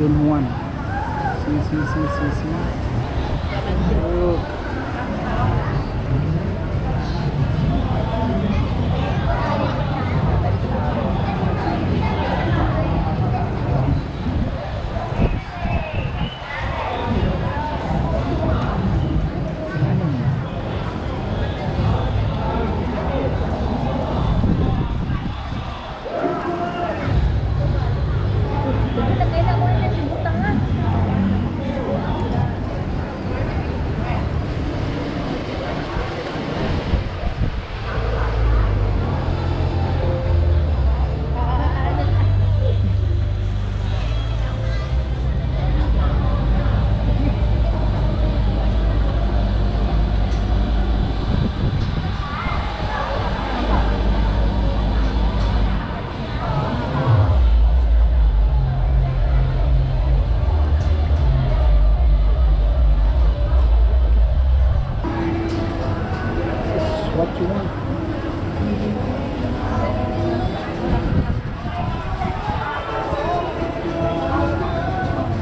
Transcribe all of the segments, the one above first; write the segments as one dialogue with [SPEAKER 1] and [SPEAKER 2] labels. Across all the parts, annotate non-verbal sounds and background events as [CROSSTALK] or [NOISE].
[SPEAKER 1] Don sí.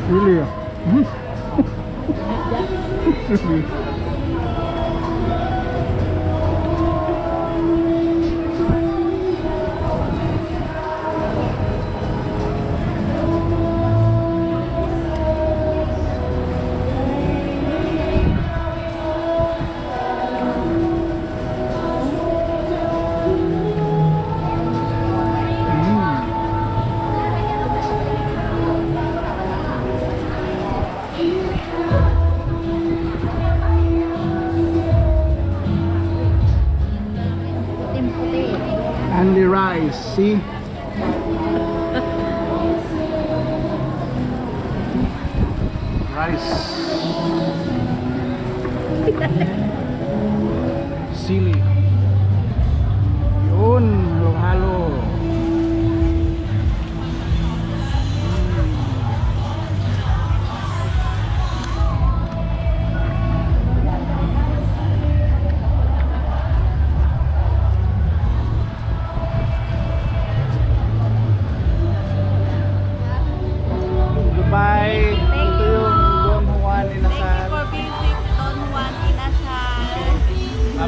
[SPEAKER 1] Или... Или... [LAUGHS] see? rice. Sili. Yun, halo-halo.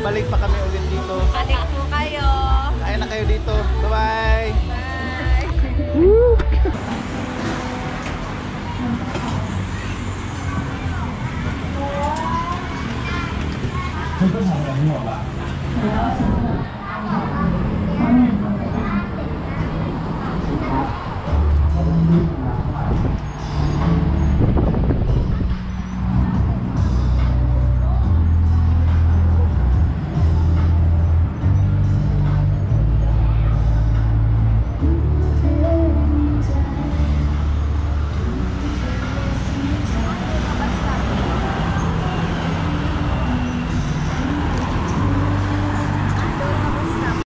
[SPEAKER 1] Babalik pa kami ulit dito.
[SPEAKER 2] Balik po kayo.
[SPEAKER 1] Kaya na kayo dito. Bye-bye.
[SPEAKER 2] Bye. -bye.